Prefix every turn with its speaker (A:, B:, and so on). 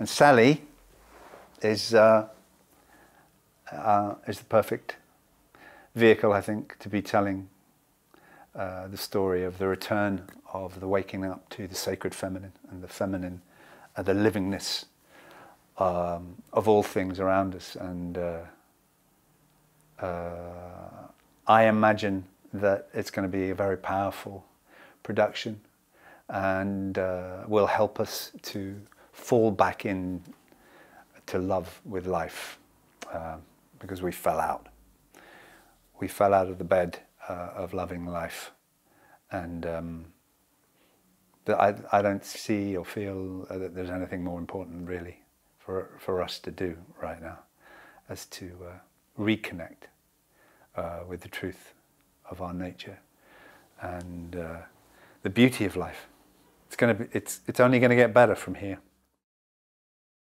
A: And Sally is, uh, uh, is the perfect vehicle, I think, to be telling uh, the story of the return of the waking up to the sacred feminine and the feminine, uh, the livingness um, of all things around us. And uh, uh, I imagine that it's going to be a very powerful production and uh, will help us to fall back in to love with life uh, because we fell out. We fell out of the bed uh, of loving life. And um, I, I don't see or feel that there's anything more important really for, for us to do right now as to uh, reconnect uh, with the truth of our nature and uh, the beauty of life. It's, gonna be, it's, it's only going to get better from here.